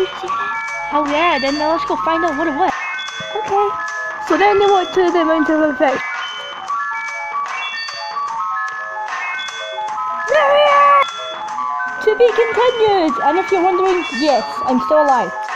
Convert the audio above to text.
Oh yeah, then let's go find out what it was. Okay. So then they went to the mountain of effect. To be continued! And if you're wondering, yes, I'm still alive.